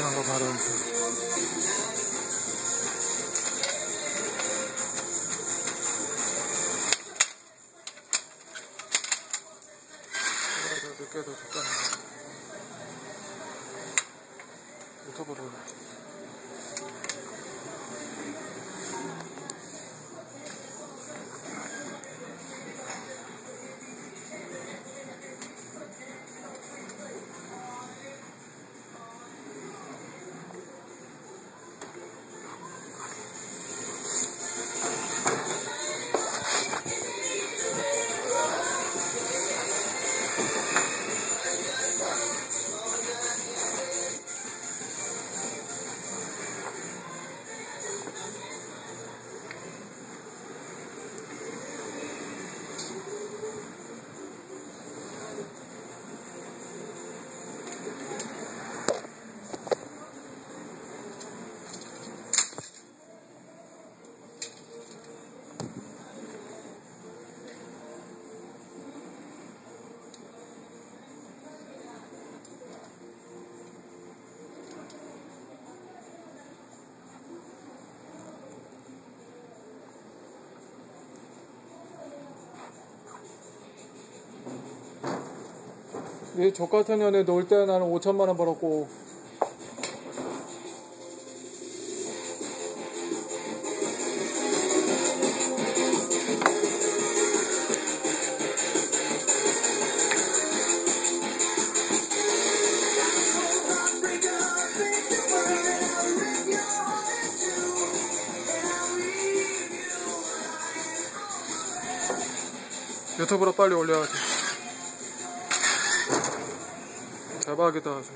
なんかがあるんですよ。どこだ 족 같은 년에 놀 때 나는 5천만 원 벌었고. 유튜브로 빨리 올려야지 Sabaha götürürsün.